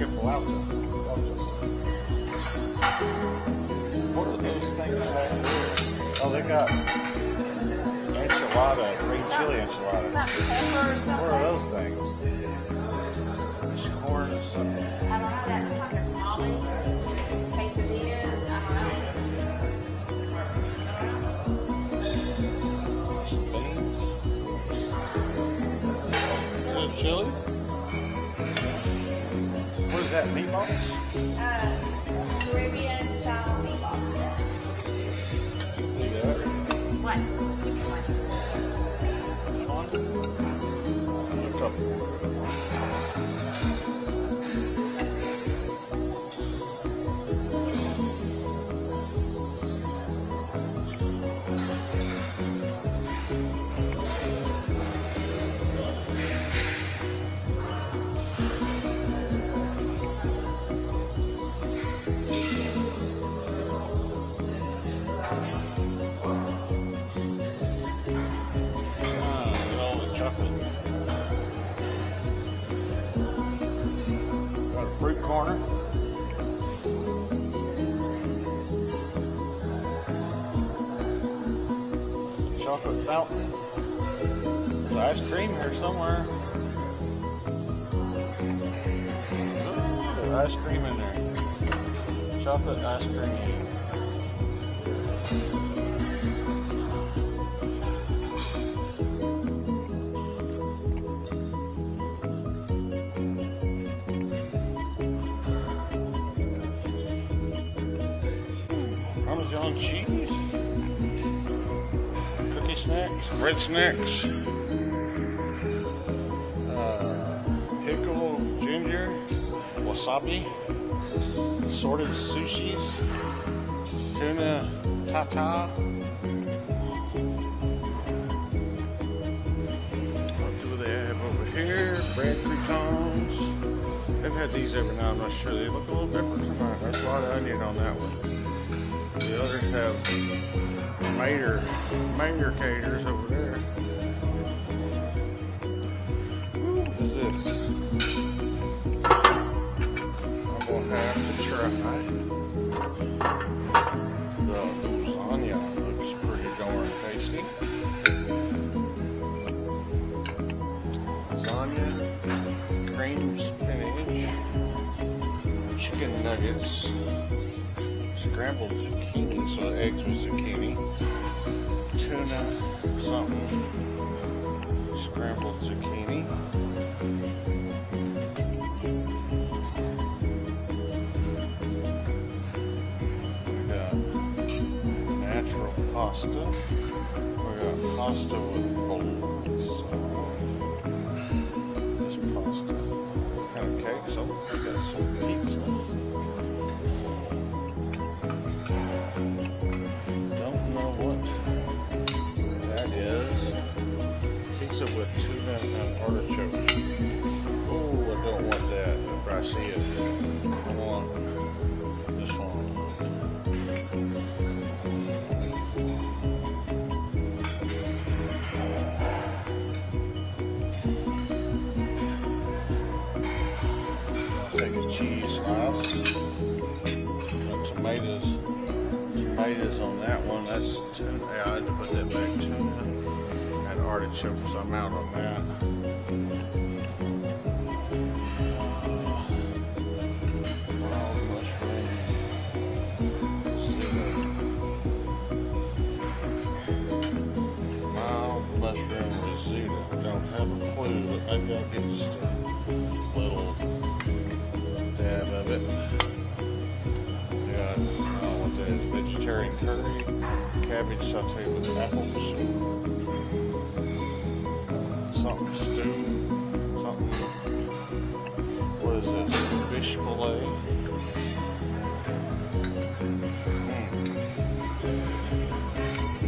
Enchiladas, chicken flautas. What are those things back there? Oh, they got enchilada, green chili enchilada. What are those things? That, meatballs? Fountain. There's ice cream here somewhere. Ooh, there's ice cream in there. Chocolate ice cream. Hmm, Parmesan cheese. Snacks, bread snacks. Uh, pickle, ginger, wasabi, assorted sushis, tuna tata. What do they have over here? Bread croutons. They've had these every now. I'm not sure. They look a little different. There's a lot of onion on that one. The others have mater, caters over there. What is this? I'm gonna have to try. The lasagna looks pretty darn tasty. Lasagna, cream spinach, chicken nuggets scrambled zucchini, so eggs with zucchini, tuna, something, scrambled zucchini. We natural pasta. We got pasta with bolognese. This uh, pasta. Kind of cake? So we got some artichokes. Oh, I don't want that. If I see it, I want this one. Take a cheese slice. Got tomatoes tomatoes on that one. That's. Yeah, I had to put that back. Artichokes. I'm out on that. Mushroom. Risotto. Don't have a clue, but maybe I'll get just a little dab of it. Yeah, I don't. Vegetarian curry, cabbage sauteed with apples, stew. Something. What is this? Fish fillet.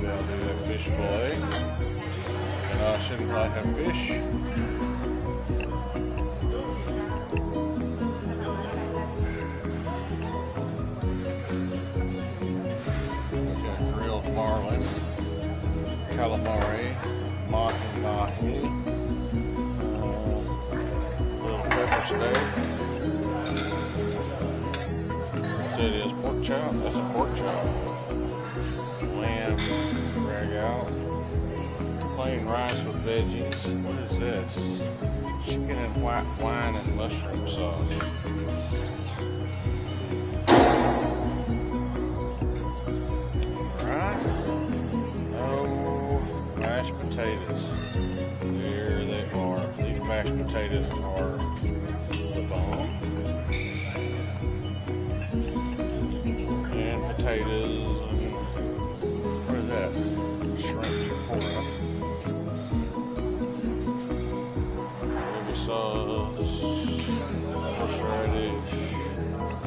Yeah, I'll fish fillet. And I shouldn't like a fish. calamari, mahi mahi. Little pepper steak. That is pork chop. That's a pork chop. Lamb drag out. Plain rice with veggies. What is this? Chicken and white wine and mushroom sauce. Oh, mashed potatoes. There they are. These mashed potatoes are the bomb. And potatoes and what is that? Shrimp tempura. Baby sauce, horseradish,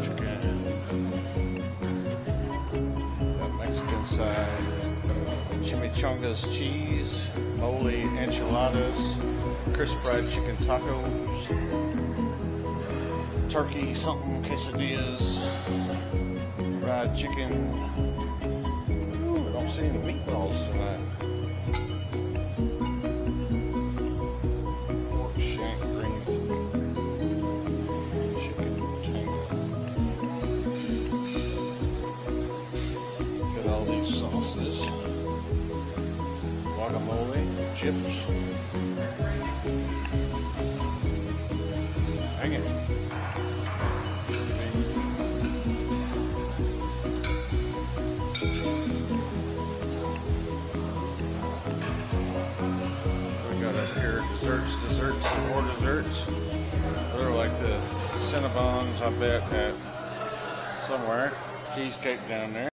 chicken. Got Mexican side, chimichangas cheese, mole enchiladas, crisp fried chicken tacos, turkey something quesadillas, fried chicken. Ooh, I don't see any meatballs tonight. Pork shank green chicken tango. Get all these sauces. Guacamole, chips. I bet, at somewhere. Cheesecake down there.